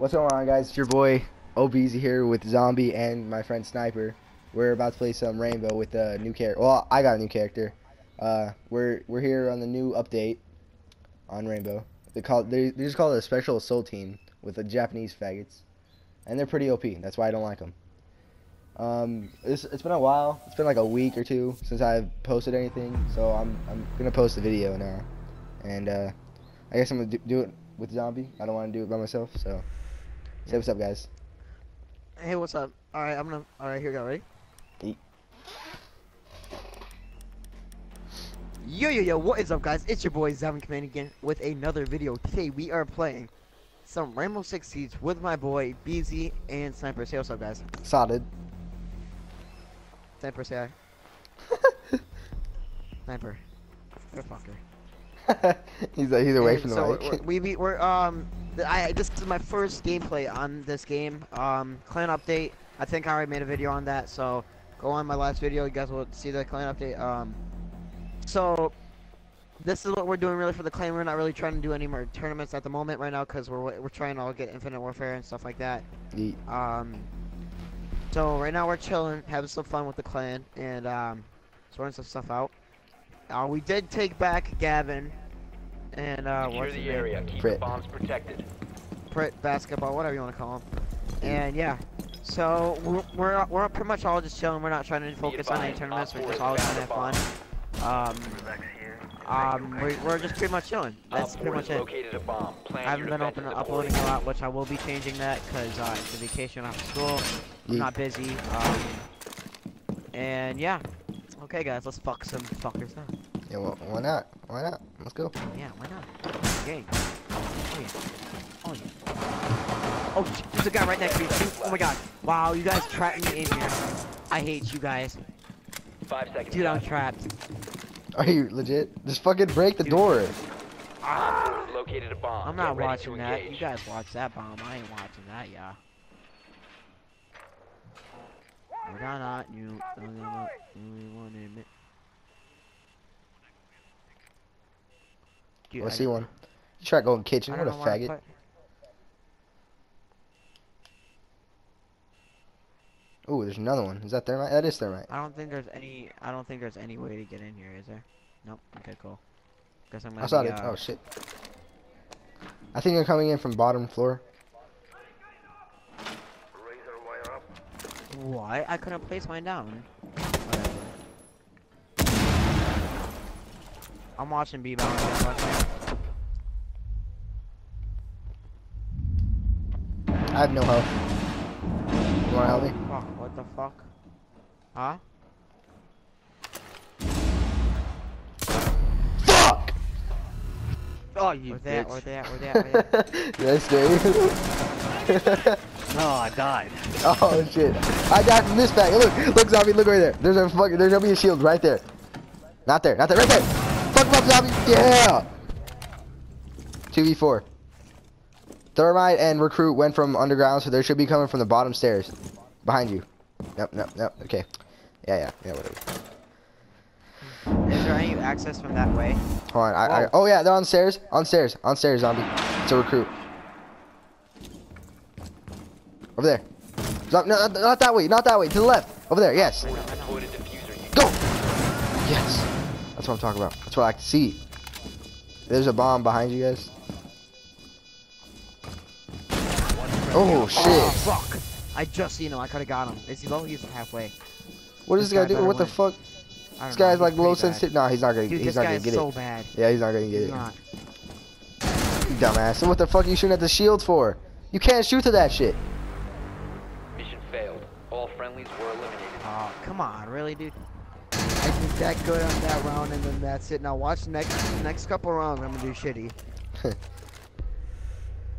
What's going on, guys? It's your boy OBZ here with Zombie and my friend Sniper. We're about to play some Rainbow with a new character. Well, I got a new character. Uh, we're we're here on the new update on Rainbow. They call they, they just call it a special assault team with the Japanese faggots, and they're pretty OP. That's why I don't like them. Um, it's, it's been a while. It's been like a week or two since I've posted anything, so I'm I'm gonna post a video now, and uh, I guess I'm gonna do, do it with Zombie. I don't want to do it by myself, so say what's up, guys. Hey, what's up? All right, I'm gonna. All right, here we go. Ready? Eat. Yo, yo, yo! What is up, guys? It's your boy Zombie Command again with another video. Today we are playing some Rainbow Six Siege with my boy BZ and Sniper. Say what's up, guys. Solid. Sniper, say hi. Sniper. You're a fucker. he's he's away And from the so mic. we're- we we we're um I this is my first gameplay on this game. Um, clan update. I think I already made a video on that. So go on my last video. You guys will see the clan update. Um, so this is what we're doing really for the clan. We're not really trying to do any more tournaments at the moment right now because we're we're trying to all get Infinite Warfare and stuff like that. Um, so right now we're chilling, having some fun with the clan, and um, sorting some stuff out. Uh, we did take back Gavin, and uh, Secure what's the name? area. Keep Brit. the bombs protected. Prit basketball, whatever you want to call them. And yeah, so we're, we're we're pretty much all just chilling. We're not trying to focus on any tournaments. We're just all trying to have fun. Um, um, we, we're just pretty much chilling. That's pretty much it. located a bomb. Plan I haven't been open and uploading a lot, which I will be changing that because uh, it's a vacation after school. I'm not busy. Um, and yeah. Okay, guys, let's fuck some fuckers up. Yeah, well, why not? Why not? Let's go. Yeah, why not? Gang. Oh yeah. Oh yeah. Oh, there's a guy right next to me. Oh my god. Wow, you guys trapped me in here. I hate you guys. Five seconds. Dude, I'm trapped. Are you legit? Just fucking break the Dude. door. Op four has located a bomb. I'm not watching to that. You guys watch that bomb. I ain't watching that, yeah. We're not you. I'm gonna only one Dude, Oh, I see one. You try going kitchen. What a faggot. Ooh, there's another one. Is that thermite? That is thermite. I don't think there's any. I don't think there's any way to get in here, is there? Nope. Okay, cool. Guess I'm gonna. I saw be, it. uh, Oh shit. I think they're coming in from bottom floor. What? I couldn't place mine down. Whatever. I'm watching B bound. I have no health. You wanna help me? Fuck, what the fuck? Huh? Fuck! Oh, you Where they at? Where bitch. they at? Where they at? Where they? Did I scare you? No, I died. oh shit! I died from this bag. Look, look, zombie. Look right there. There's a fucking. There's gonna be a shield right there. Not there. Not there. Right there. Fuck him up, zombie. Yeah. Two v four. Thermite and recruit went from underground, so they should be coming from the bottom stairs, behind you. Nope. Nope. Nope. Okay. Yeah. Yeah. Yeah. Whatever. Is there any access from that way? Hold on. I, I, oh yeah, they're on stairs. On stairs. On stairs, zombie. It's a recruit. Over there. Zo- No, not, that way. Not that way. To the left. Over there. Yes. I know, I know. Deployed a defuser. You Go. Yes. That's what I'm talking about. That's what I can see. There's a bomb behind you guys. Oh Oh, shit. fuck! I just, you know, I could have got him. Is he low? He's halfway. What is this this guy guy doing? better What the fuck? This don't know, guy's like low pretty bad. sensitive. No, he's not gonna. Dude, he's not gonna is get so it. bad. Yeah, he's not gonna get He's it. not. You dumbass. So what the fuck are you shooting at the shield for? You can't shoot to that shit. Mission failed. All friendlies were eliminated. Oh, come on, really, dude? I did that good on that round, and then that's it. Now watch the next next couple rounds. I'm gonna do shitty.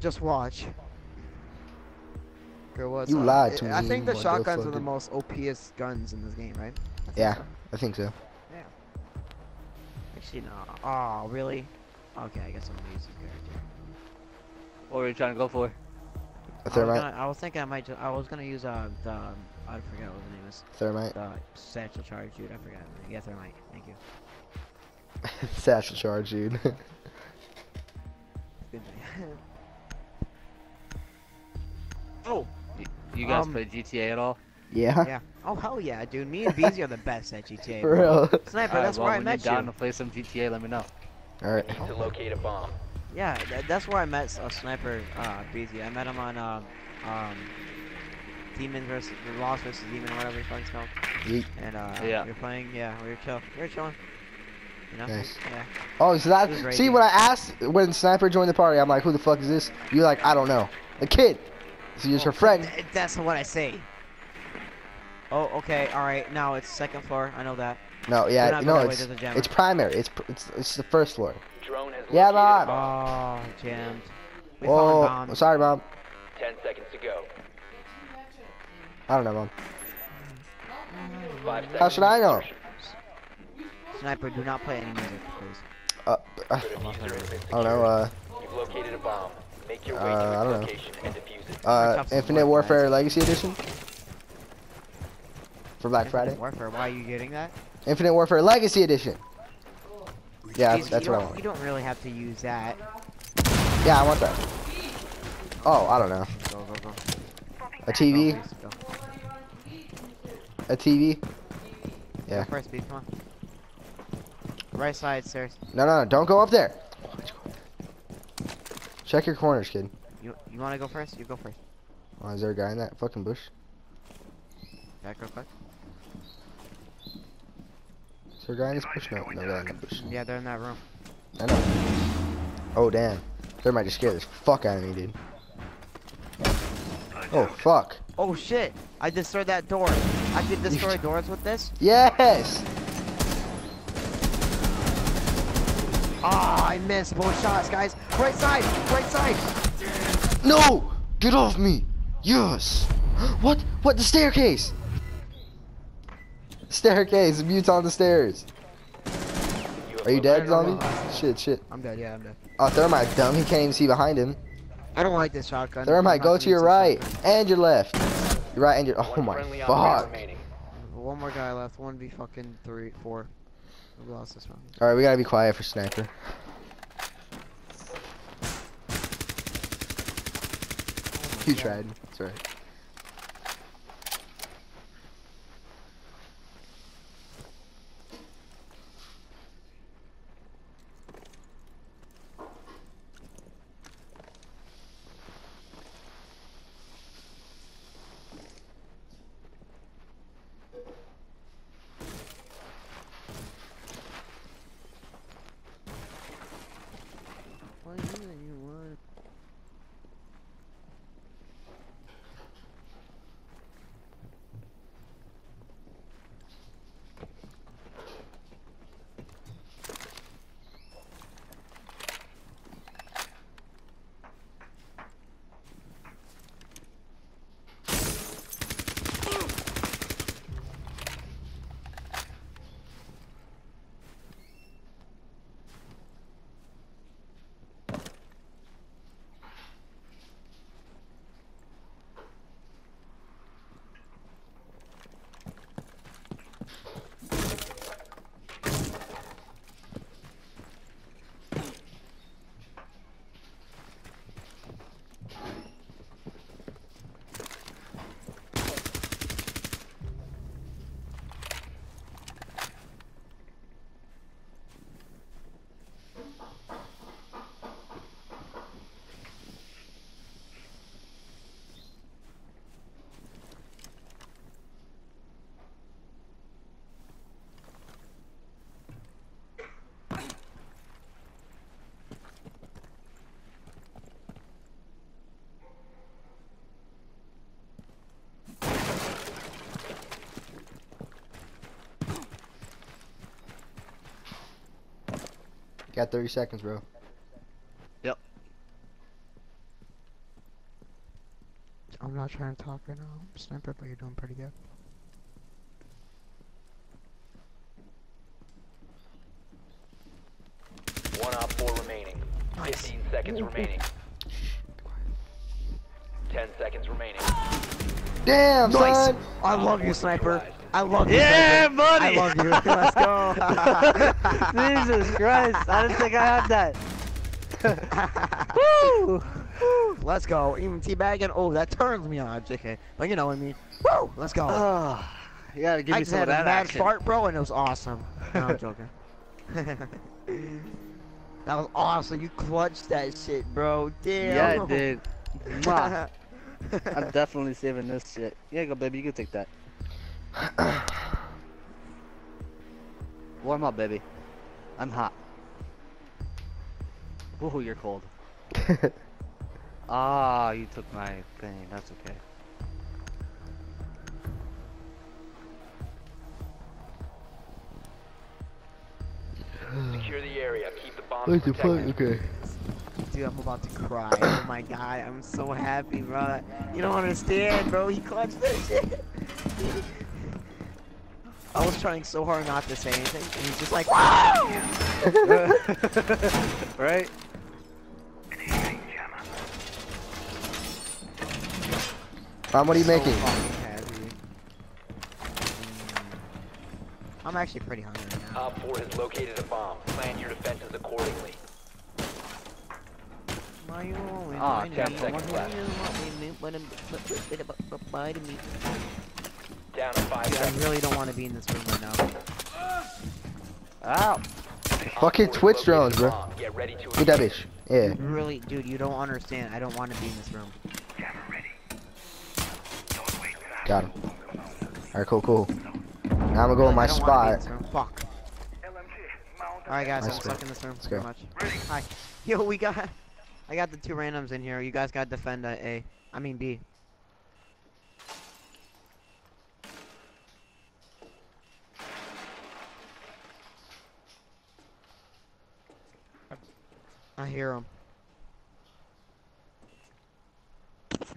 Just watch. Girl, what's You up? lied I- to I me, I think the shotguns are the most OPest guns in this game, right? I Yeah, so. I think so. Yeah. Actually, no. Oh, really? Okay, I guess I'm gonna use this character. What were you trying to go for? A I was, thermite. gonna, I was thinking I might. Just, I was gonna use uh the um, I forget what the name is. Thermite. The satchel charge, dude. I forgot. Yeah, thermite. Thank you. Satchel charge, dude. Good thing. Oh, You guys Um, play GTA at all? Yeah. yeah. Oh hell yeah, dude. Me and Beezy are the best at GTA. For real. Sniper, Alright, that's well, where I when met you're down you. to play some GTA, let me know. All right. Need to locate a bomb. Yeah, tha- that's where I met uh, Sniper uh, Beezy. I met him on um, um, Demon versus the Lost versus Demon, whatever the fuck it's called. Yeet. And uh, Yeah. we were playing. Yeah, we were chill. We were chilling. You know? Nice. Yeah. Oh, so that It was great, see dude. when I asked when Sniper joined the party, I'm like, who the fuck is this? You're like, I don't know. A kid. So you're her friend. Th- that's what I say. Oh, okay. All right. Now it's second floor. I know that. No, yeah, not go no, it's there's a jammer. it's primary. It's pr- it's it's the first floor. Drone has Yeah, Bob. bomb. Oh, jammed. We Oh, bomb. sorry, Bob. Ten seconds to go. I don't know, mom. Five. How should I know? Sniper, do not play any music, please. Uh, uh, The defuser has been I don't know. Uh. You've located a bomb. Make your way Uh, to I don't know. location and defuse it. uh, Infinite Warfare guys. Legacy Edition for Black Friday. Warfare. Why are you getting that? Infinite Warfare Legacy Edition. Yeah, Beezy, that's what I want. You don't really have to use that. Yeah, I want that. Oh, I don't know. Go, go, go. A TV. Go, please, go. A TV. Yeah. First, Beef. Come on. Right side sir. No, no, no, don't go up there. Check your corners, kid. You you want to go first? You go first. Oh, is there a guy in that fucking bush? Back real quick. Is there a guy in this bush? No, no guy in the bush. Yeah, they're in that room. I know. Oh, damn. They might just scare the fuck out of me, dude. Oh, fuck. Oh shit! I destroyed that door. I could destroy doors with this. Yes! Ah, I missed both shots, guys. Right side, right side. No! Get off me! Yes! What? What? The staircase! Staircase! The mute's on the stairs. Are you dead, zombie? Shit, shit. I'm dead. Yeah, I'm dead. Oh, Thermite, dumb. He can't even see behind him. I don't like this shotgun. Thermite, I'm go to your right. this And your left. Your right and your... Oh One my friendly operator fuck. remaining. One more guy left. One be fucking three, four. We lost this one. Alright, we gotta be quiet for Sniper. Oh you tried. It's alright. You got 30 seconds, bro. Yep. I'm not trying to talk right now, Sniper, but you're doing pretty good. One op four remaining. Fifteen seconds remaining. Ten seconds remaining. Damn, Nice. son! I love you, Sniper. I love you, Yeah, Sniper. buddy! I love you. Let's go. Jesus Christ! I didn't think I had that. Woo! Let's go. Even teabagging. Oh, that turns me on, JK. But you know what I mean. Woo! Let's go. Oh, you gotta give I me just some had of a that mad action. fart, bro, and it was awesome. No, I'm joking. that was awesome. You clutched that shit, bro. Damn. Yeah, I did. I'm definitely saving this shit. Yeah, go, baby. You can take that. Warm up, baby. I'm hot. Ooh, you're cold. Ah, you took my thing. That's okay. Secure the area. Keep the bombs What the fuck? protected. Okay. Dude, I'm about to cry. Oh my god, I'm so happy, bro. You don't understand, bro. He clutched that shit. I was trying so hard not to say anything, and he's just like, wow! right? Mom, what are you So making? fucking happy. Mm. I'm actually pretty hungry right now. Op 4 has located a bomb. Plan your defenses accordingly. Why you always Ah, ten seconds left. Down to 5 Dude, I really don't want to be in this room right now. Ow! Op Fucking Twitch drones, bro. Get ready to Get that bitch. Yeah. Really, dude, you don't understand. I don't want to be in this room. Got him. Alright, cool, cool. Now I'm gonna go in my I don't wanna in spot. Fuck. Alright, guys, Nice I'm one. stuck in this room. Let's pretty go. much. Hi. Yo, we got. I got the two randoms in here. You guys got to defend uh, A. I mean B. I hear them.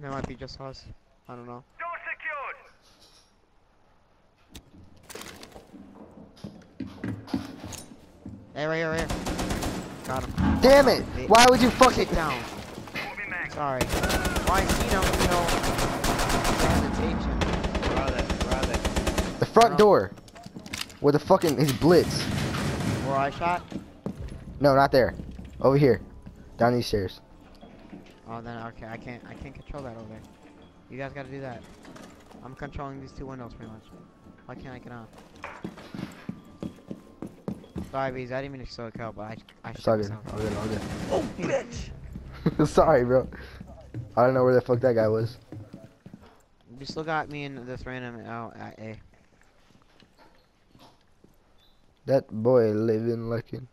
That might be just us. I don't know. Door secured. Hey, right here, right here. Got him. Damn it! Why would you fucking Kick down. Sorry. Well, I seen him, you know. Hesitation. Where are they? Where are they? the front door? Where the fucking his blitz? Where I shot? No, not there. Over here. Down these stairs. Oh, then okay, I can't, I can't control that over there. You guys gotta do that. I'm controlling these two windows pretty much. Why can't I get on? Sorry, bees. I didn't mean to slow kill, but I, I It's shot all good. myself. All good. All good. Oh, bitch! Sorry, bro. I don't know where the fuck that guy was. You still got me in this random out at A. That boy living like in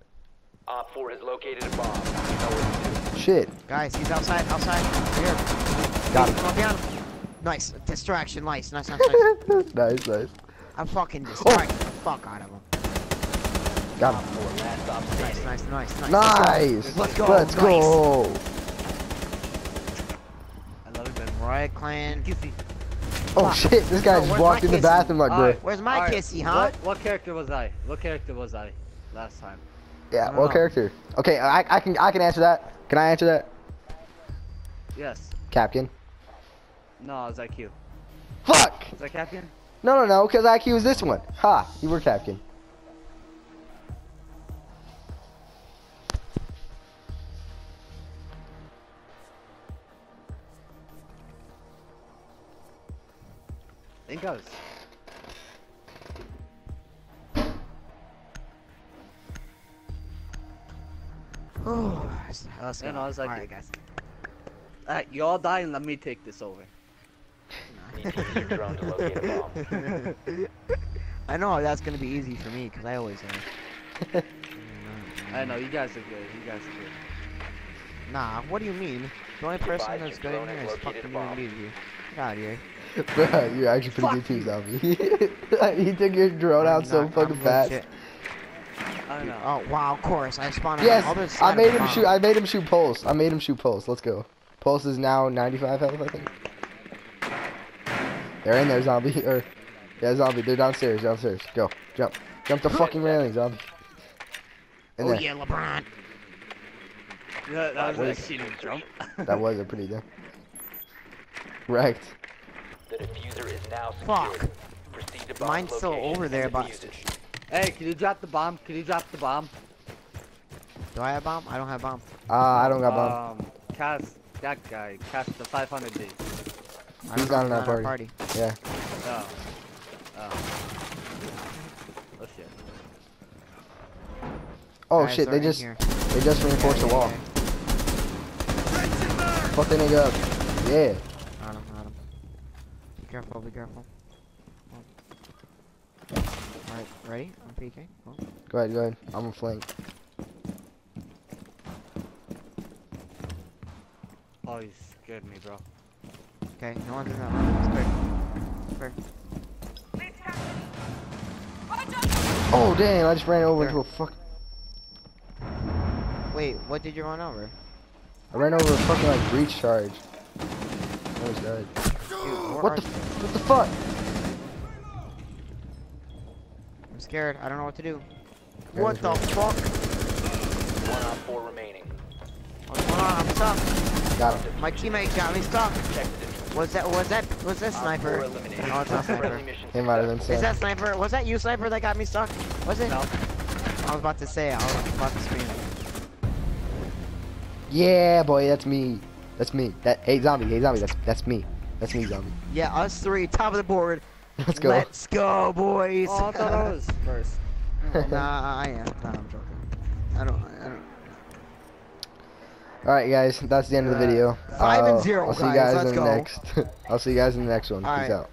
Op 4 has located a bomb. You know what to do. shit. Guys, he's outside, outside. Here. Got Come him. on, behind him. Nice. Distraction. Nice, nice, nice, nice. nice, nice. I'm fucking oh. distracting the fuck out of him. Got him. 4 last stop Nice, nice, nice, nice. Nice. Let's go, Let's nice. go. I love you, baby. Right, clan. Kissy. Oh shit! This guy Oh, just walked my in the bathroom like, bro. Alright, Where's my alright, kissy, huh? What, what character was I? What character was I last time? Yeah. What know. character? Okay, I, I can I can answer that. Can I answer that? Yes. Captain. No, it was IQ. Fuck. Is that Captain? No, no, no. Because IQ is this one. Ha! You were captain. I think Oh, let's Yeah, go. no, it's like Alright, guys. Uh, Alright, you all die and let me take this over. Need to use your drone to locate a bomb. I know that's gonna be easy for me because I always am. I know, you guys are good. You guys are good. Nah, what do you mean? The only person that's your good in drone here has is located fucking a you and bomb. me. Get out of here. Bro, you're actually pretty good too, zombie. he took your drone out I'm so not- fucking I'm fast. legit. I don't. Oh wow, of course. I spawned Yes, the other I made of the him shoot. I made him shoot Pulse. I made him shoot Pulse. Let's go. Pulse is now 95 health, I think. They're in there, zombie. Or yeah, zombie. They're downstairs. Downstairs. Go. Jump. Jump the fucking railing, zombie. In Oh there. yeah, LeBron. Yeah, that was a is- cheating jump. That was a pretty good. Wrecked. The defuser is now Fuck. secured. Proceed to bomb Mine's still over there, but- defuse it. Hey, can you drop the bomb? Can you drop the bomb? Do I have bomb? I don't have bomb. Uh, I don't got bomb. Um, Kaz, that guy cashed the 500 D. I He's don't not know, in our party. Yeah. Oh. Oh. Oh shit. Oh Guys shit, they just here. they just reinforced the Yeah, wall. Fuck that nigga up. Yeah. yeah, yeah. Got him, got him. Be careful, be careful. Alright, ready? I'm peeking. Oh. Go ahead, go ahead. I'm a flank. Oh, you scared me, bro. Okay, no one's in that room. It's clear. Clear. Oh damn, I just ran over There. into a fuck Wait, what did you run over? I ran over a fucking like breach charge. Almost died. Dude, What the f- what the fuck? Scared. I don't know what to do. Yeah, what the that's fuck? One on four remaining. What's going on? I'm stuck. Got him. My teammate got me stuck. Protected. Was that was that was that sniper? four eliminated. No, it's not sniper. Friendly mission It might have been successful. Is that sniper? Was that you, sniper, that got me stuck? Was it? No. I was about to say. I was about to scream. Yeah, boy, that's me. That's me. That hey zombie, hey zombie, that's that's me. That's me, zombie. Yeah, us three, top of the board. Let's go. Let's go, boys. Oh, I thought I was first. nah, I am. Nah, I'm joking. I don't. I don't. Alright guys, that's the end of the video. Five and Uh, zero, I'll see you guys, guys let's in the go. next I'll see you guys in the next one. Peace Alright. out.